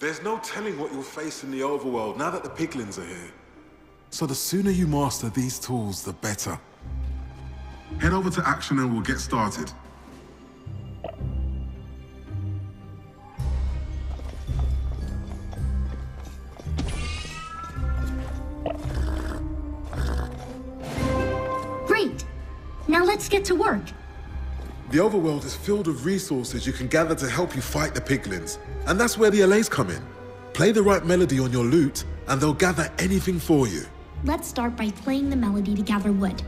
There's no telling what you'll face in the overworld now that the piglins are here. So the sooner you master these tools, the better. Head over to action and we'll get started. Great! Now let's get to work. The overworld is filled with resources you can gather to help you fight the piglins. And that's where the allays come in. Play the right melody on your lute, and they'll gather anything for you. Let's start by playing the melody to gather wood.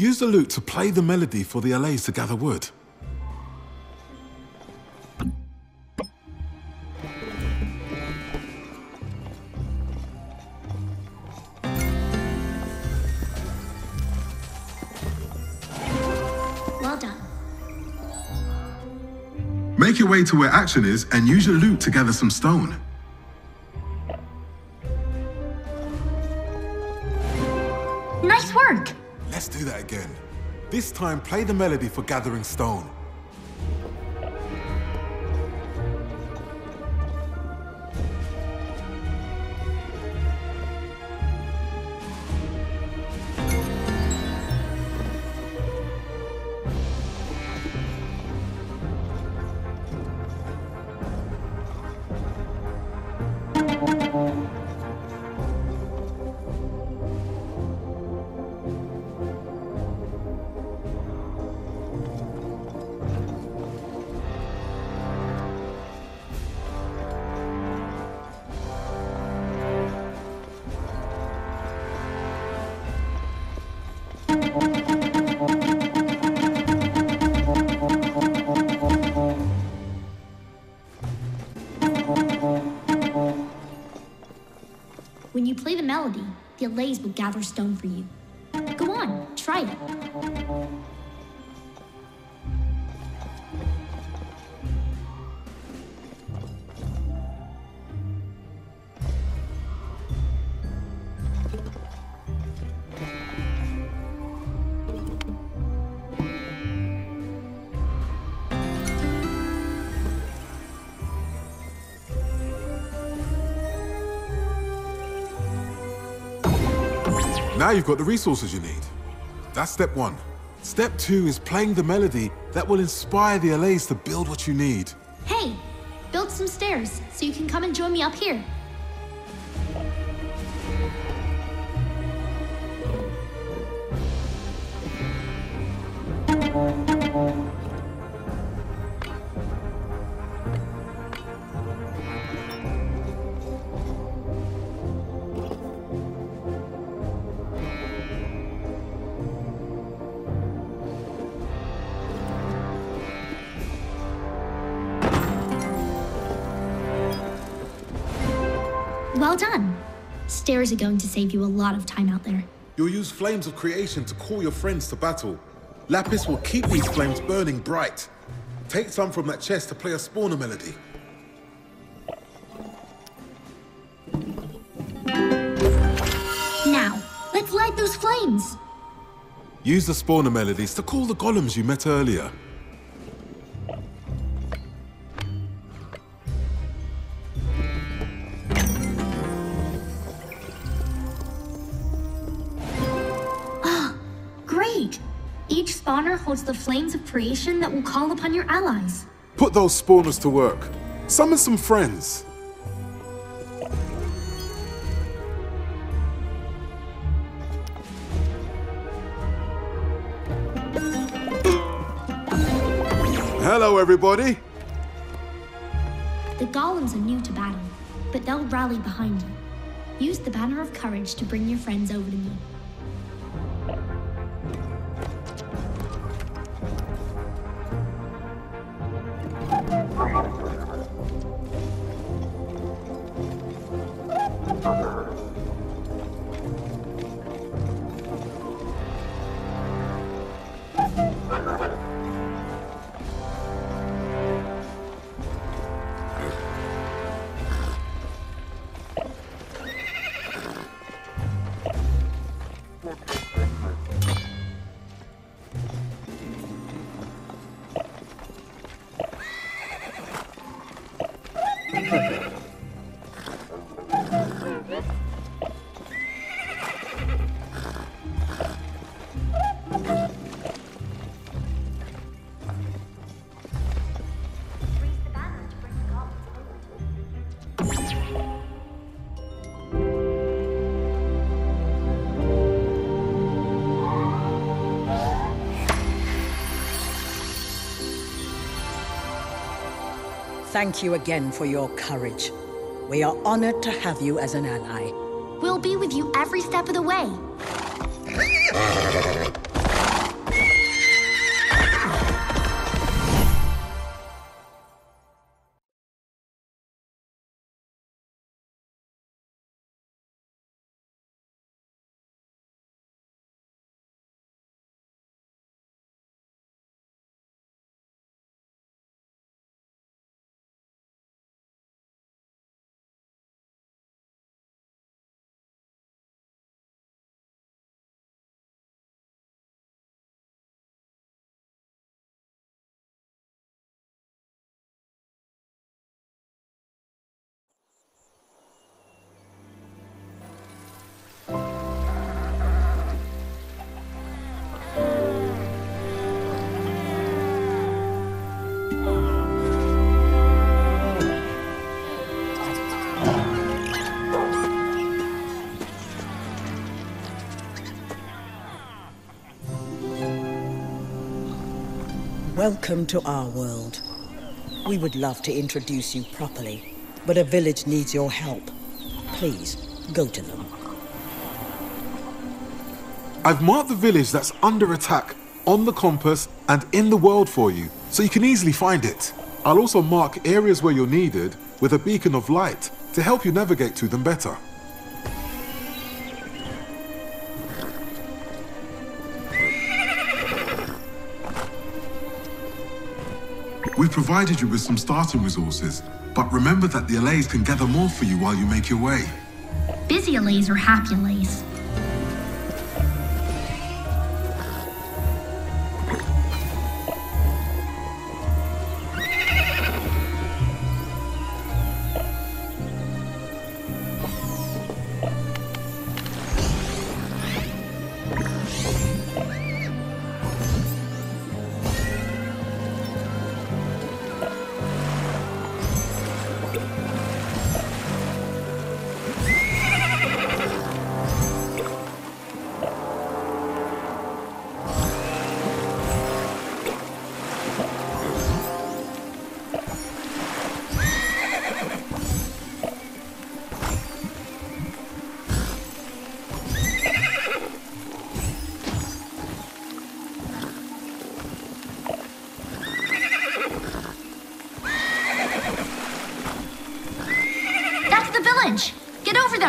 Use the lute to play the melody for the allays to gather wood. Well done. Make your way to where action is and use your lute to gather some stone. This time, play the melody for gathering stone. Melody, the allays will gather stone for you. Now you've got the resources you need. That's step one. Step two is playing the melody that will inspire the allays to build what you need. Hey, build some stairs so you can come and join me up here. Stairs are going to save you a lot of time out there. You'll use flames of creation to call your friends to battle. Lapis will keep these flames burning bright. Take some from that chest to play a spawner melody. Now, let's light those flames. Use the spawner melodies to call the golems you met earlier. Each spawner holds the flames of creation that will call upon your allies. Put those spawners to work. Summon some friends. Hello, everybody. The golems are new to battle, but they'll rally behind you. Use the banner of courage to bring your friends over to me. Thank you again for your courage. We are honored to have you as an ally. We'll be with you every step of the way. Welcome to our world. We would love to introduce you properly, but a village needs your help. Please, go to them. I've marked the village that's under attack on the compass and in the world for you, so you can easily find it. I'll also mark areas where you're needed with a beacon of light to help you navigate to them better. We've provided you with some starting resources, but remember that the allays can gather more for you while you make your way. Busy allays or happy allays?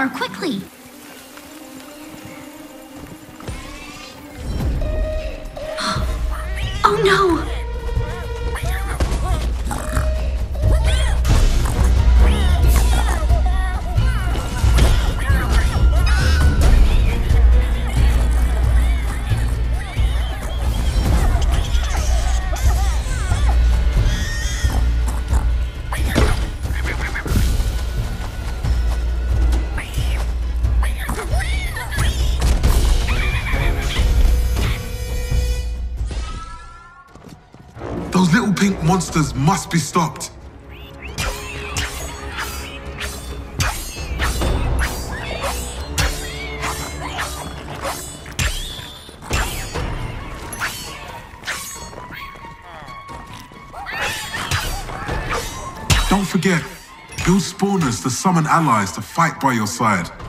Quickly! monsters must be stopped. Don't forget, build spawners to summon allies to fight by your side.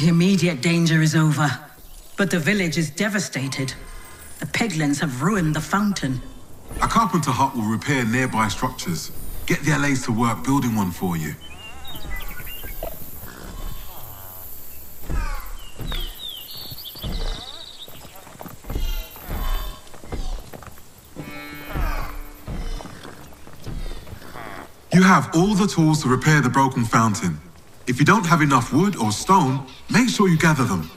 The immediate danger is over, but the village is devastated. The piglins have ruined the fountain. A carpenter hut will repair nearby structures. Get the allays to work building one for you. You have all the tools to repair the broken fountain. If you don't have enough wood or stone, make sure you gather them.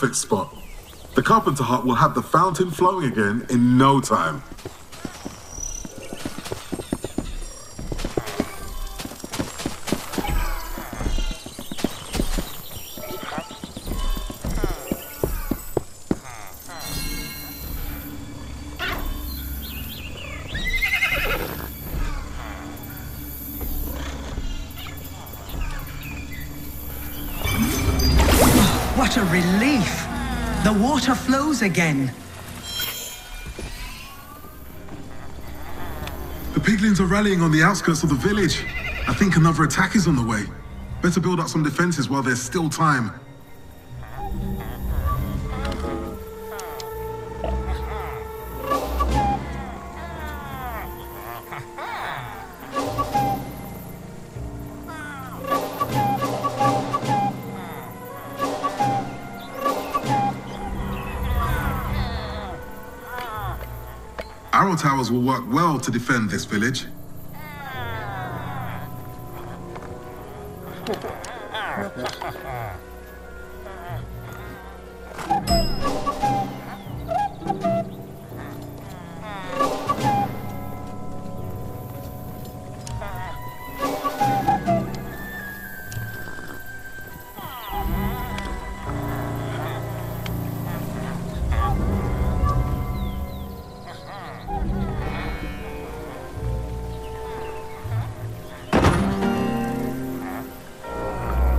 Perfect spot. The carpenter hut will have the fountain flowing again in no time. What a relief! The water flows again. The piglins are rallying on the outskirts of the village. I think another attack is on the way. Better build up some defenses while there's still time. Will work well to defend this village.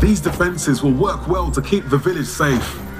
These defenses will work well to keep the village safe.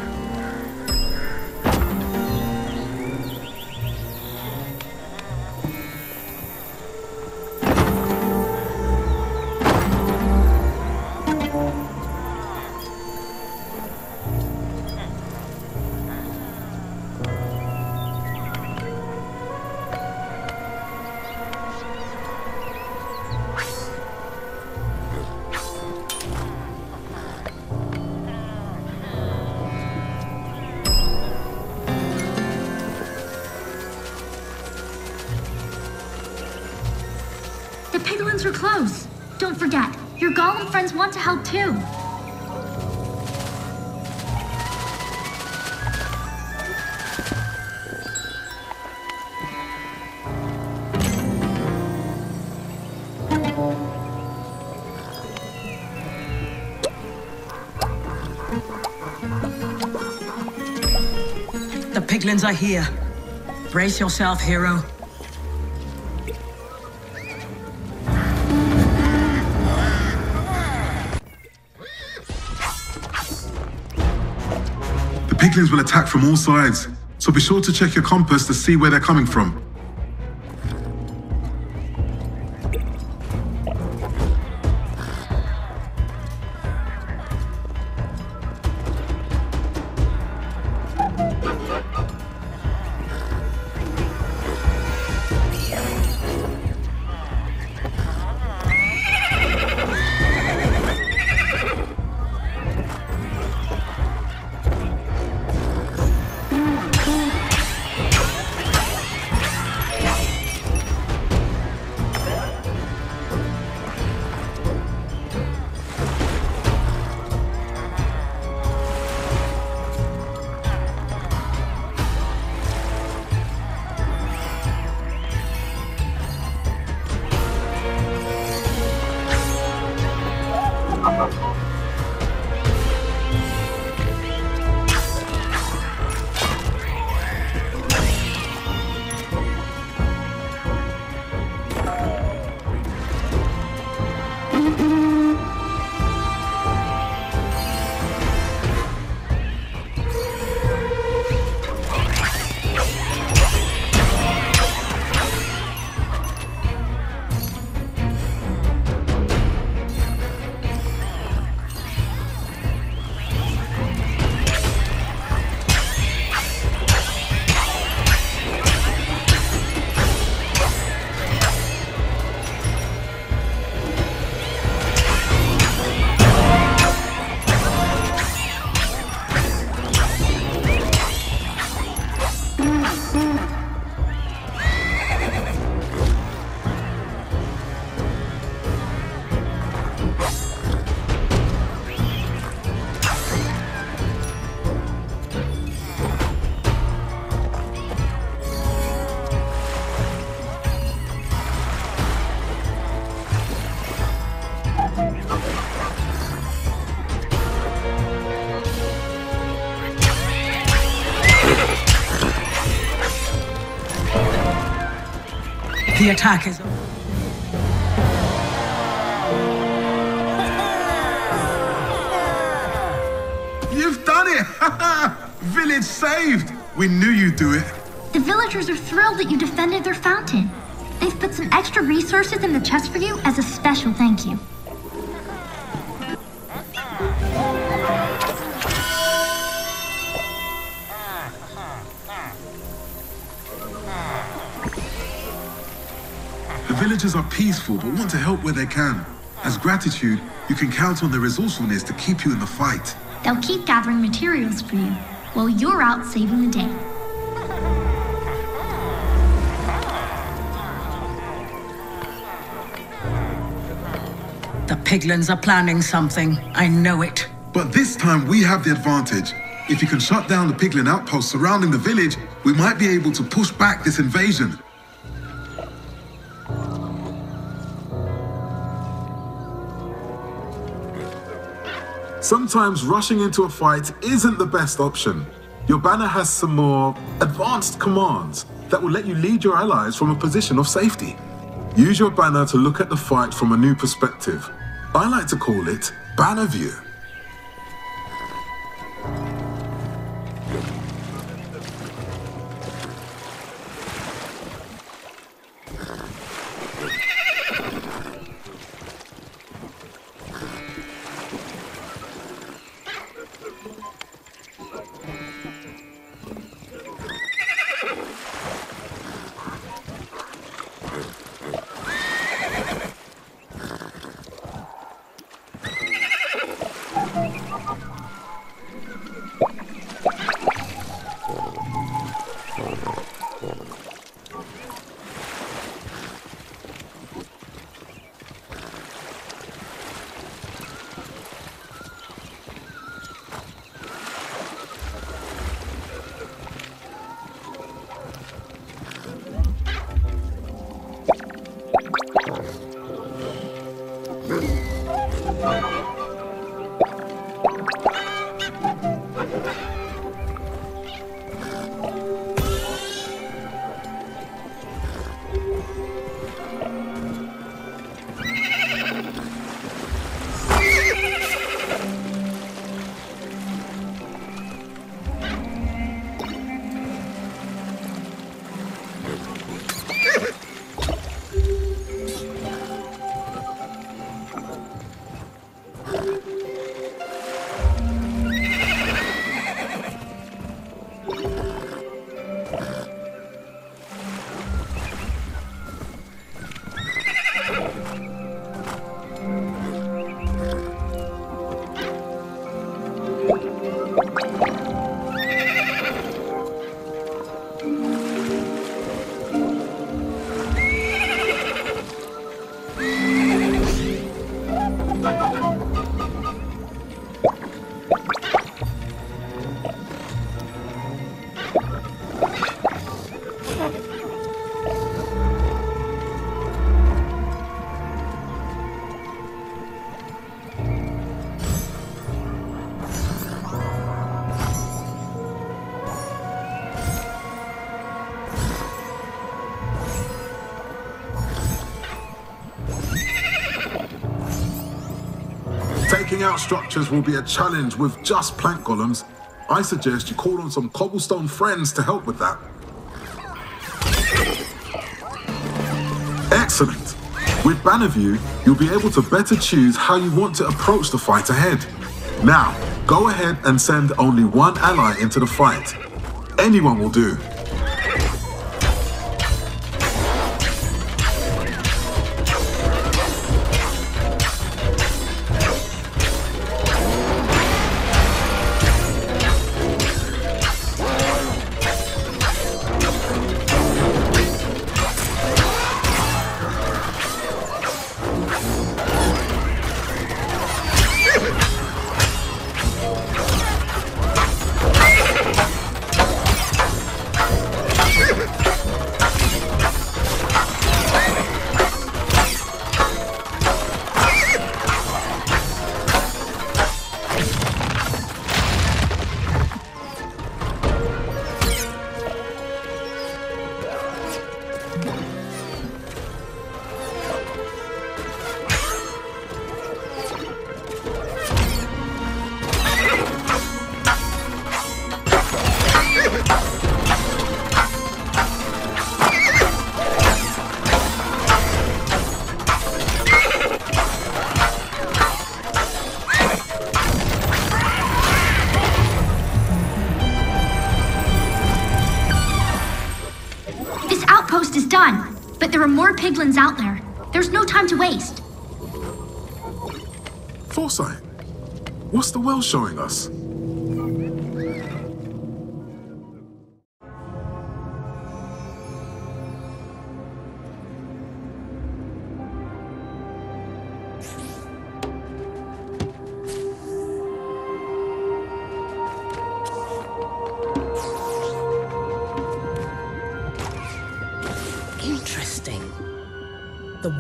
Piglins are here. Brace yourself, hero. The piglins will attack from all sides, so be sure to check your compass to see where they're coming from. The attack is over. You've done it! Village saved! We knew you'd do it. The villagers are thrilled that you defended their fountain. They've put some extra resources in the chest for you as a special thank you. Villagers are peaceful but want to help where they can. As gratitude, you can count on their resourcefulness to keep you in the fight. They'll keep gathering materials for you while you're out saving the day. The piglins are planning something. I know it. But this time we have the advantage. If you can shut down the piglin outposts surrounding the village, we might be able to push back this invasion. Sometimes rushing into a fight isn't the best option. Your banner has some more advanced commands that will let you lead your allies from a position of safety. Use your banner to look at the fight from a new perspective. I like to call it Banner View. Taking out structures will be a challenge with just plank golems. I suggest you call on some cobblestone friends to help with that. Excellent. With Banner View, you'll be able to better choose how you want to approach the fight ahead. Now, go ahead and send only one ally into the fight. Anyone will do. Piglins out there. There's no time to waste. Foresight, what's the well showing us?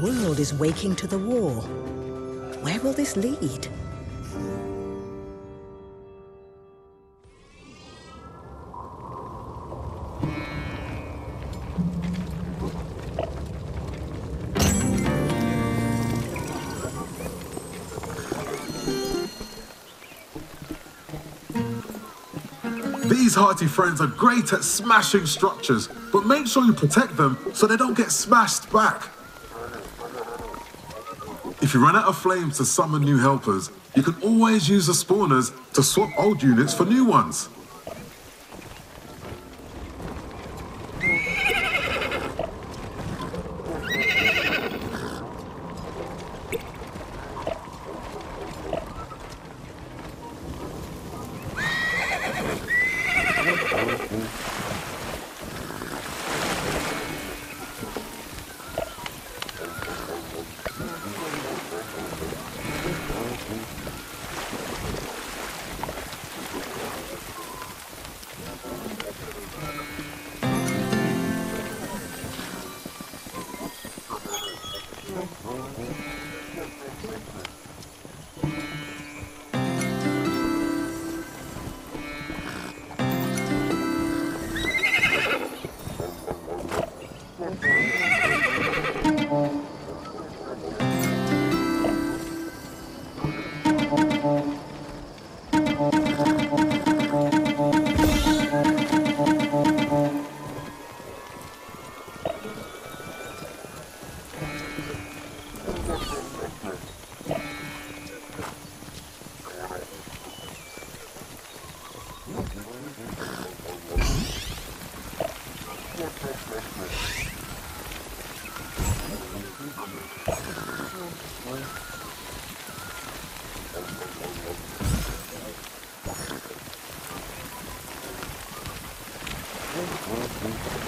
World is waking to the war. Where will this lead? These hearty friends are great at smashing structures, but make sure you protect them so they don't get smashed back. If you run out of flames to summon new helpers, you can always use the spawners to swap old units for new ones. Thank you.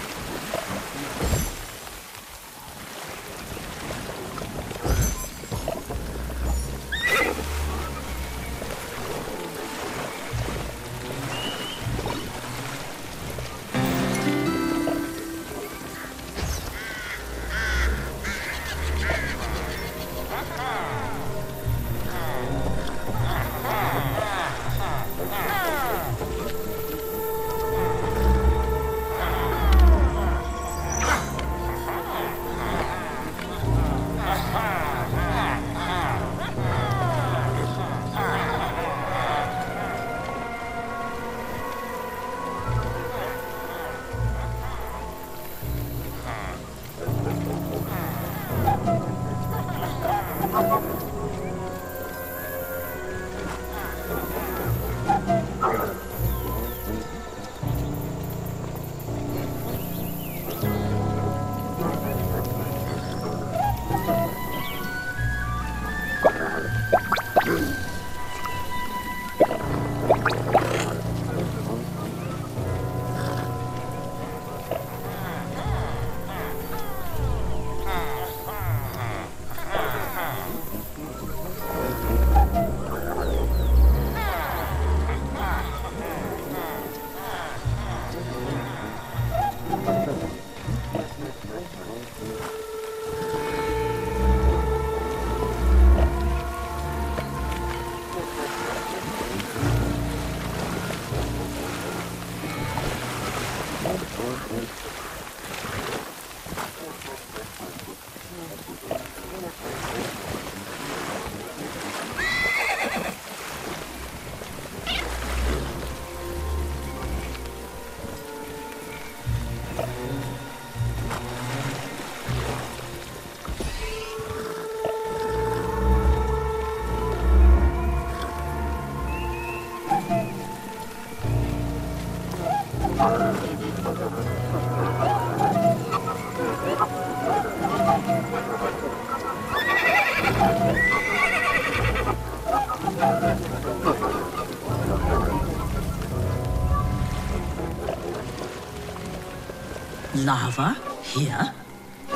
Lava? Here?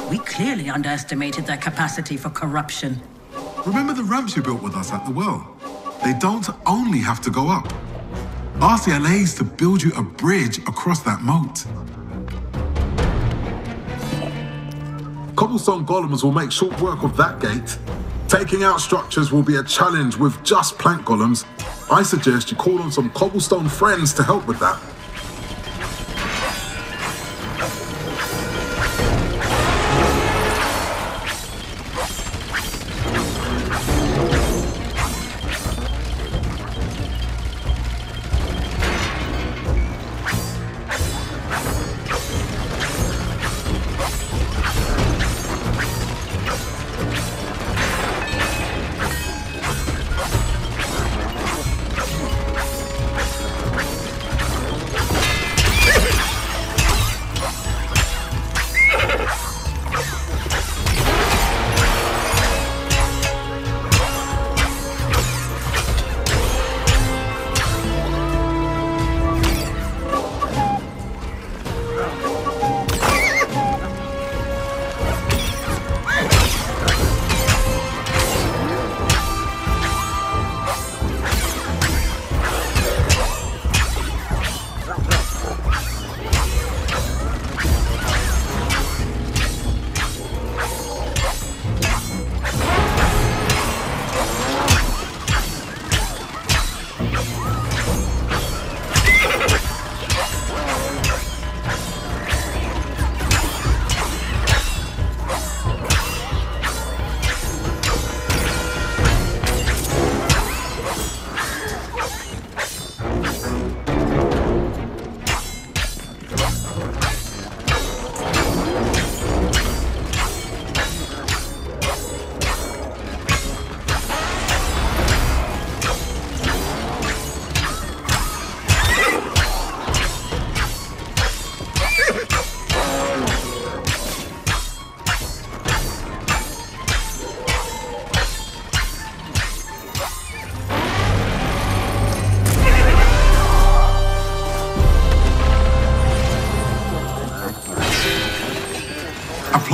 We clearly underestimated their capacity for corruption. Remember the ramps you built with us at the well? They don't only have to go up. Ask the allays to build you a bridge across that moat. Cobblestone golems will make short work of that gate. Taking out structures will be a challenge with just plank golems. I suggest you call on some cobblestone friends to help with that.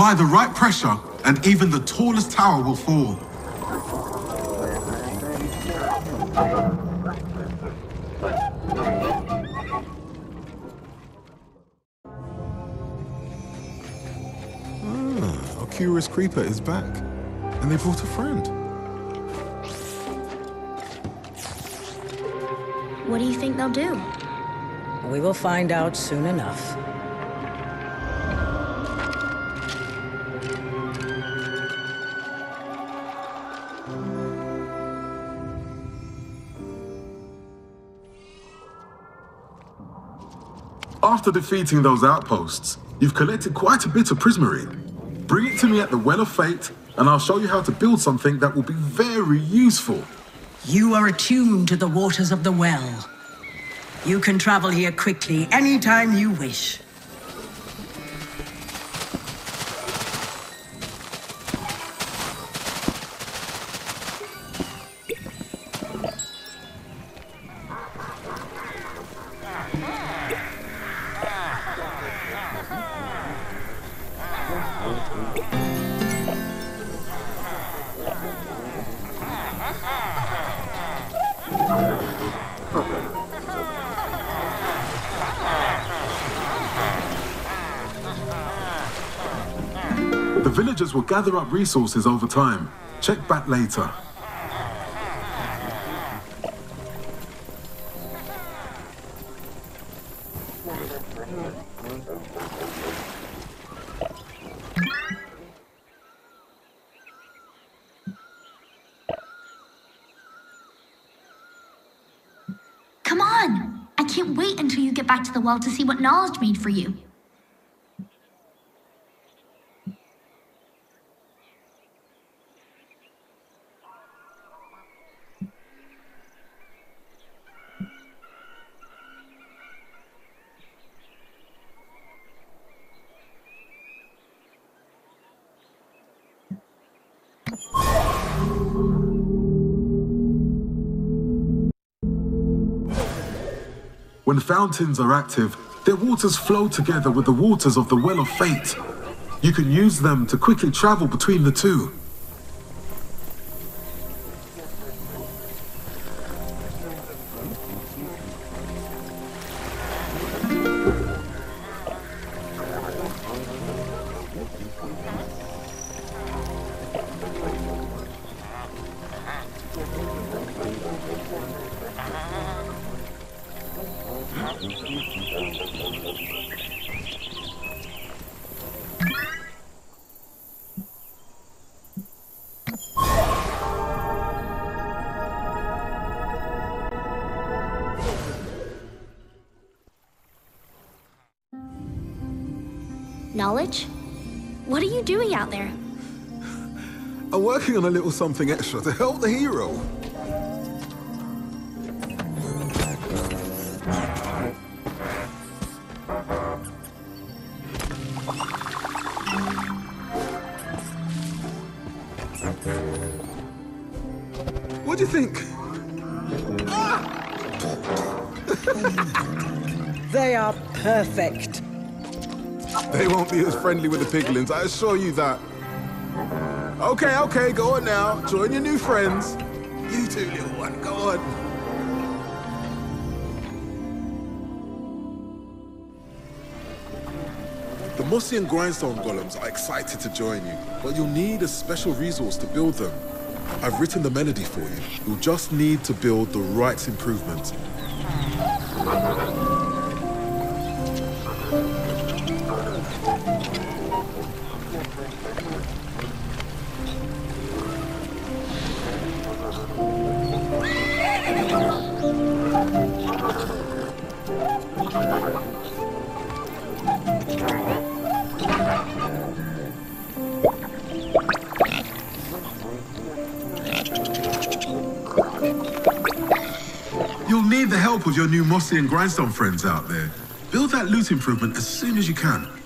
Apply the right pressure, and even the tallest tower will fall. Ah, our curious creeper is back, and they brought a friend. What do you think they'll do? We will find out soon enough. After defeating those outposts, you've collected quite a bit of prismarine. Bring it to me at the Well of Fate, and I'll show you how to build something that will be very useful. You are attuned to the waters of the well. You can travel here quickly anytime you wish. Gather up resources over time. Check back later. Come on! I can't wait until you get back to the well to see what knowledge made for you. When fountains are active, their waters flow together with the waters of the Well of Fate. You can use them to quickly travel between the two. Knowledge? What are you doing out there? I'm working on a little something extra to help the hero. What do you think? They are perfect. They won't be as friendly with the piglins, I assure you that. Okay, okay, go on now. Join your new friends. You two, little one, go on. The Mossy and Grindstone golems are excited to join you, but you'll need a special resource to build them. I've written the melody for you. You'll just need to build the right improvement. Help of your new Mossy and Grindstone friends out there. Build that loot improvement as soon as you can.